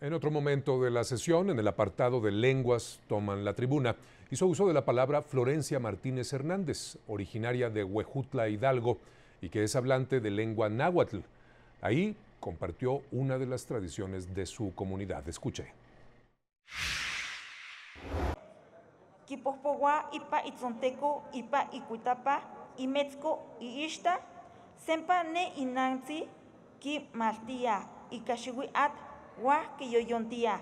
En otro momento de la sesión, en el apartado de lenguas, toman la tribuna. Hizo uso de la palabra Florencia Martínez Hernández, originaria de Huejutla Hidalgo y que es hablante de lengua náhuatl. Ahí compartió una de las tradiciones de su comunidad. Escuche. Ipa itzonteco ipa sempa ne at wa kiyoyontia